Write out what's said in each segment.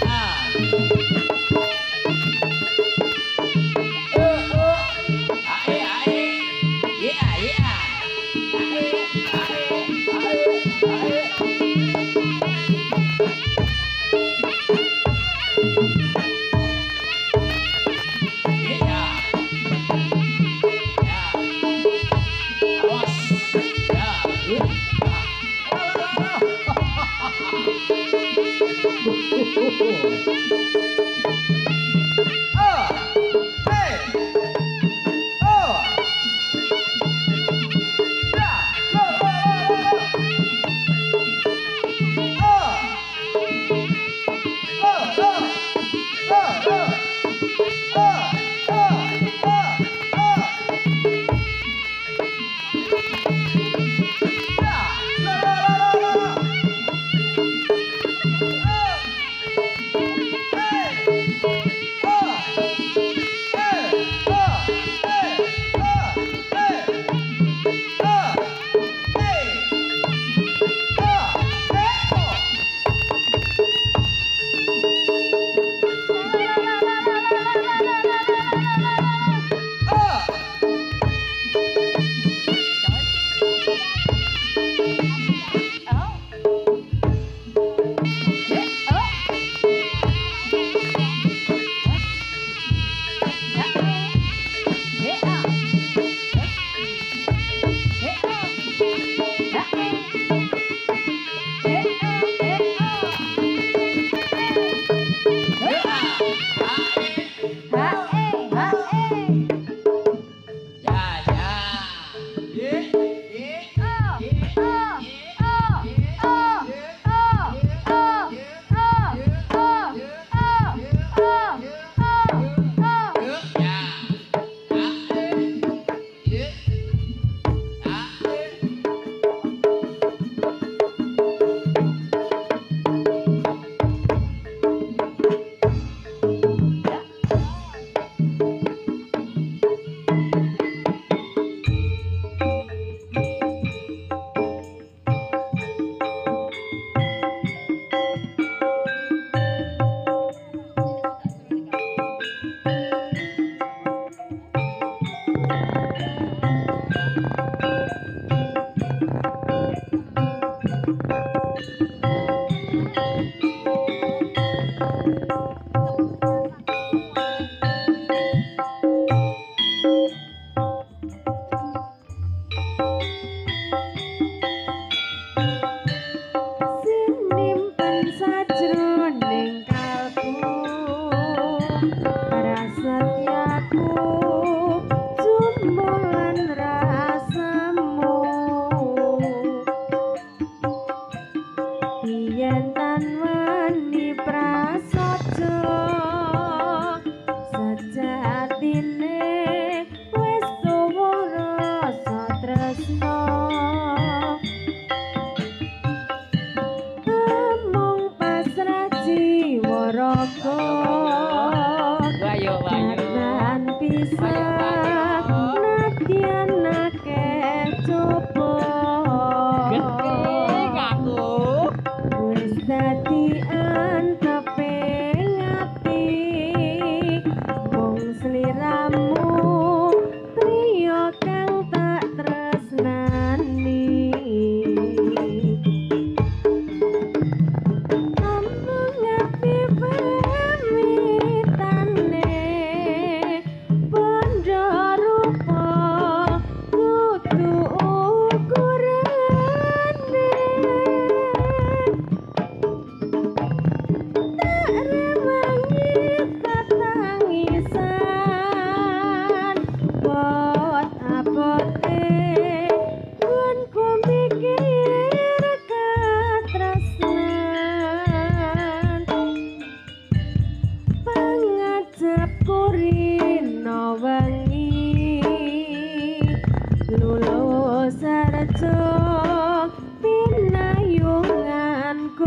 Ya.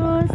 Adios!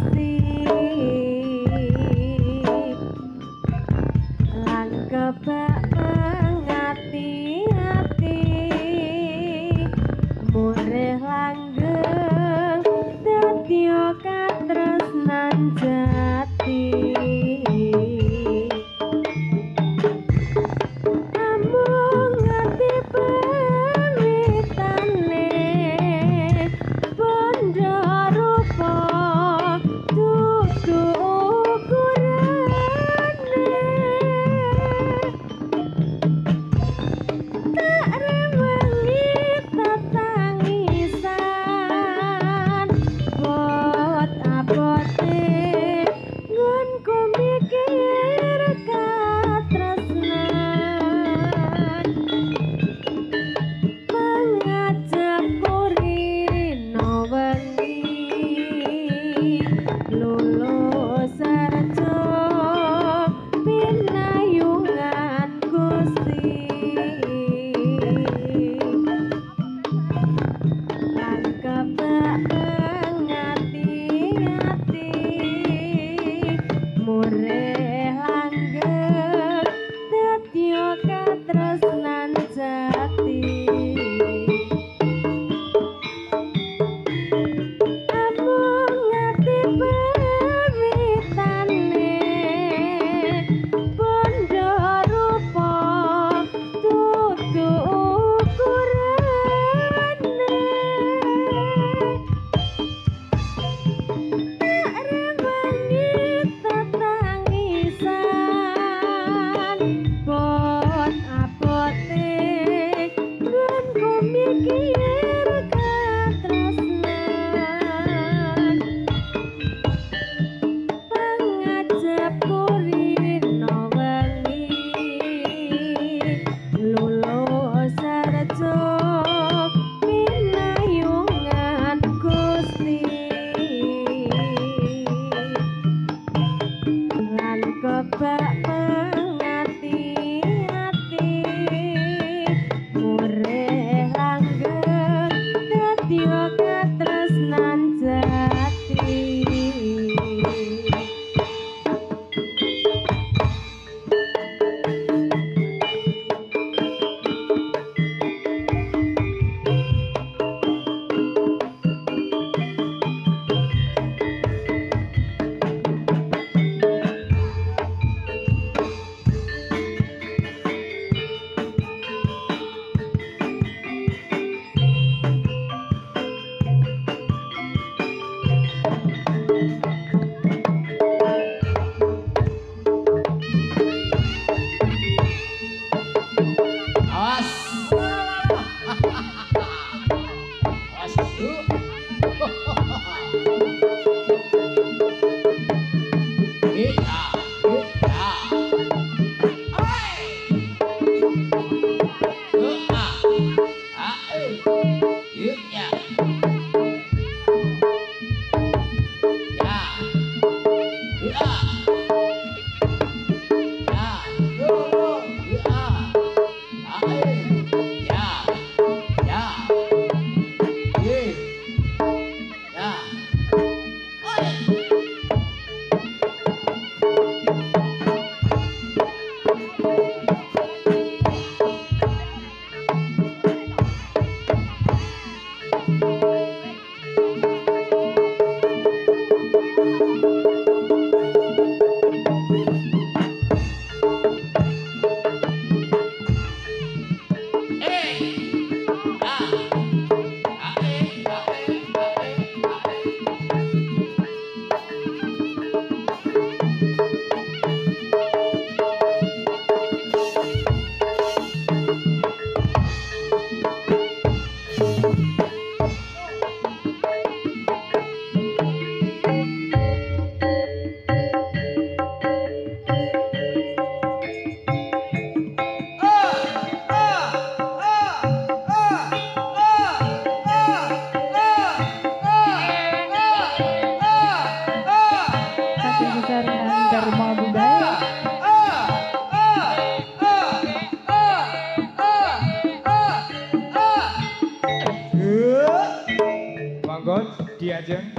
得。Bang Gon, diajeng.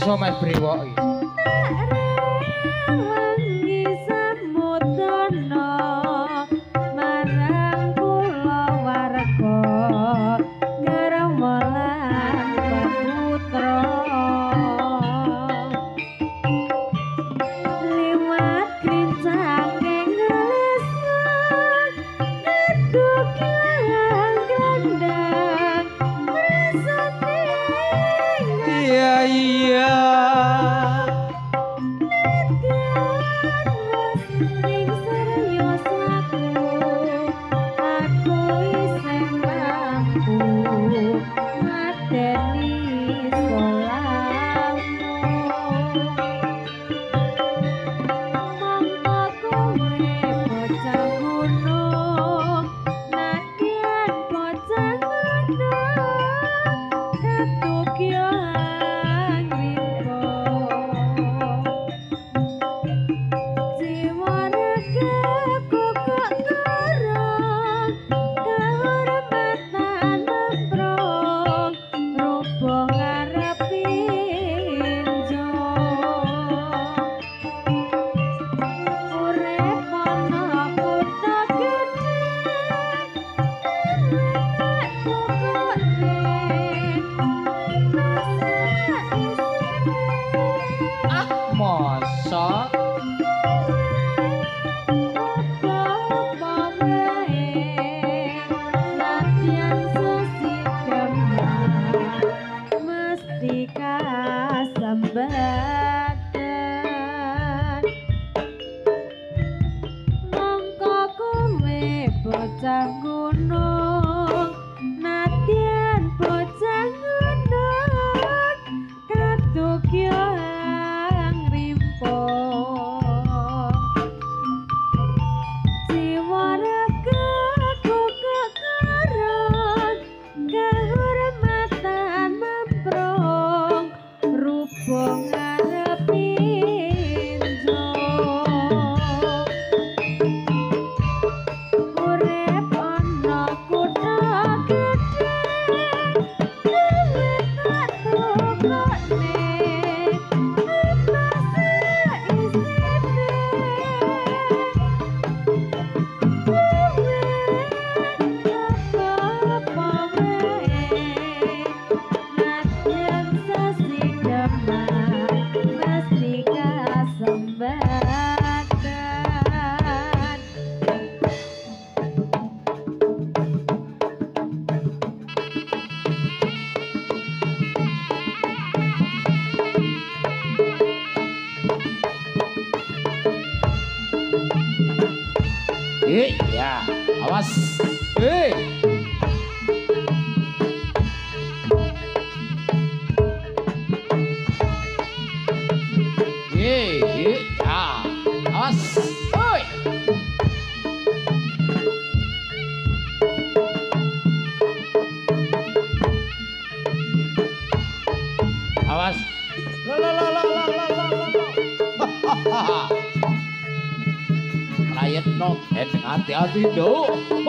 só mais privado. Iya, awas. Eh, 阿飞牛。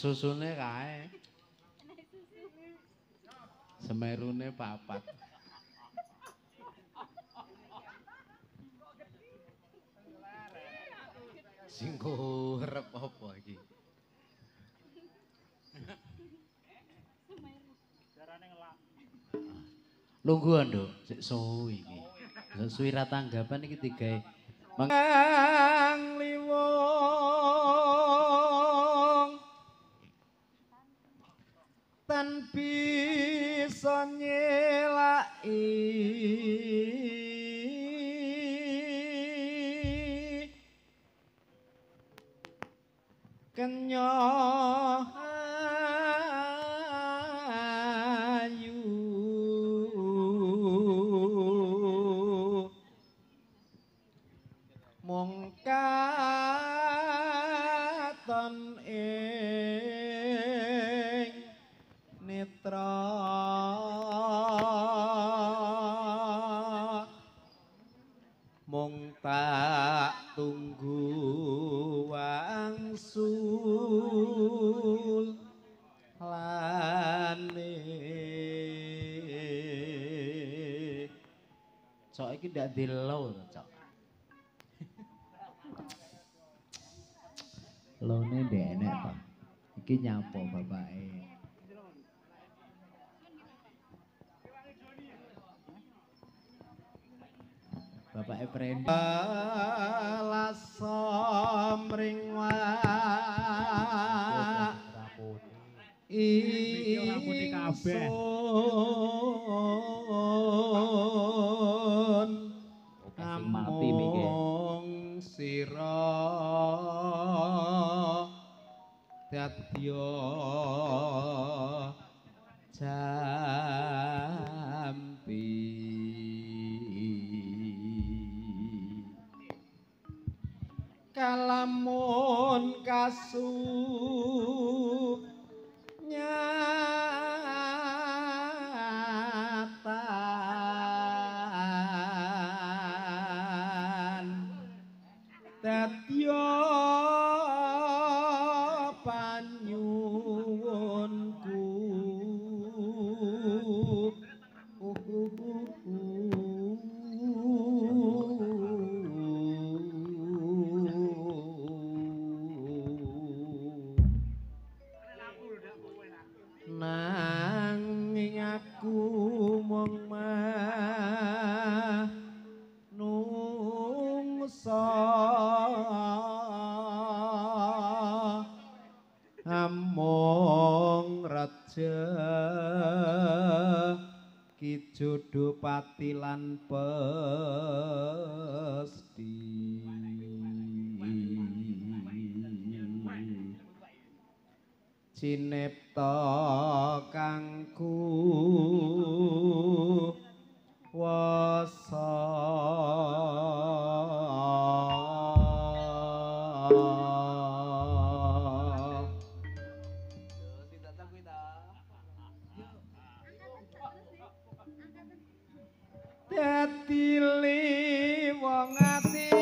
susune kae. Semerune papat. Singku rep apa iki? Nunggu ando, sik suwi iki. Sesuwi ratanggapan iki digawe. Mang liwo. ten bisa nyelai kenyang Tadyo Jampi. Kalamun kasu Dadi wong atiku